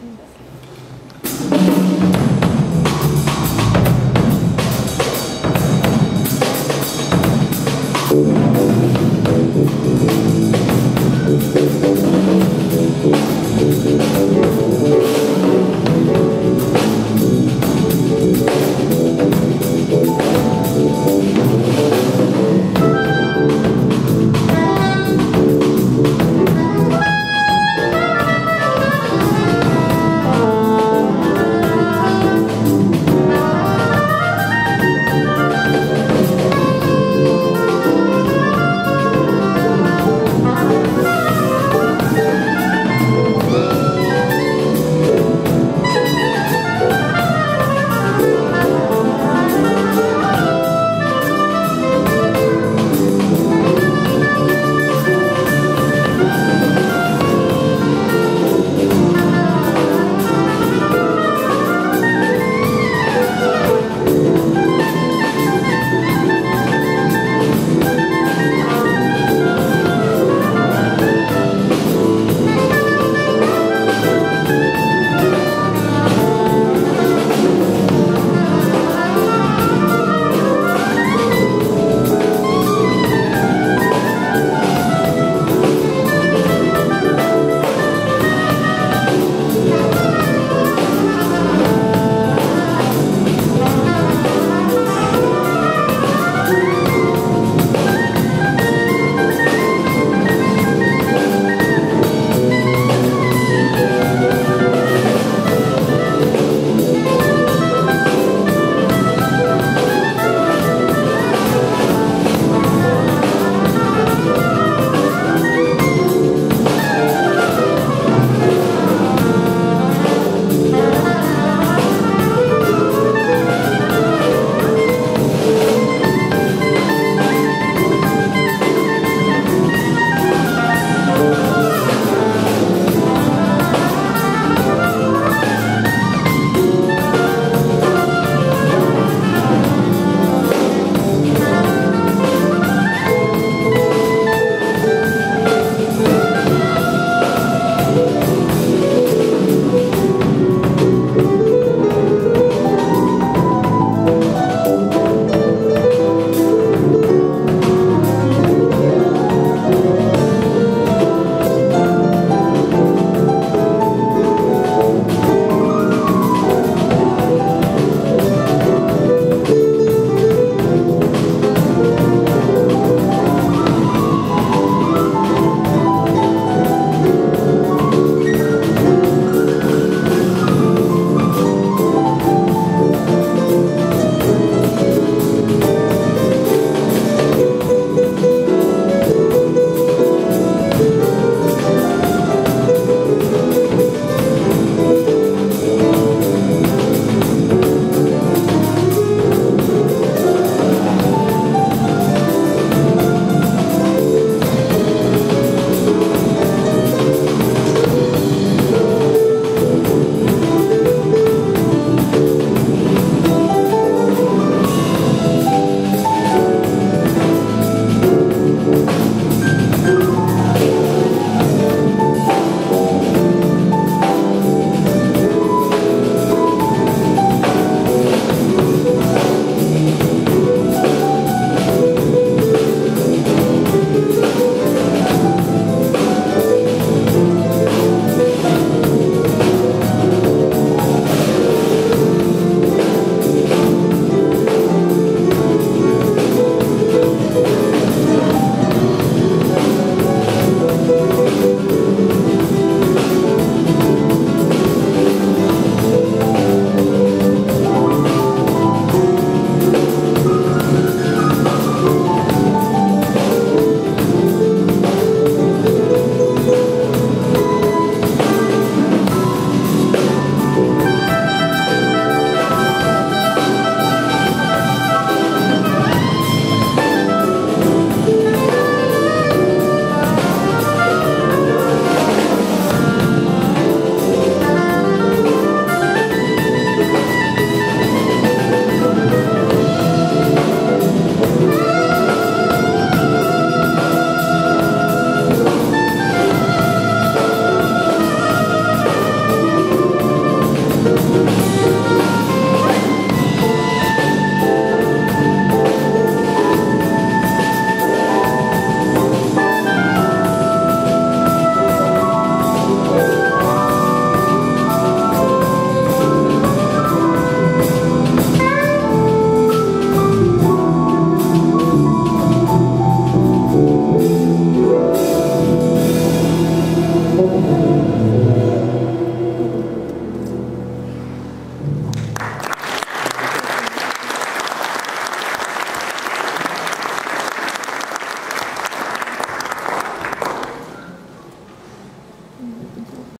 Mm-hmm.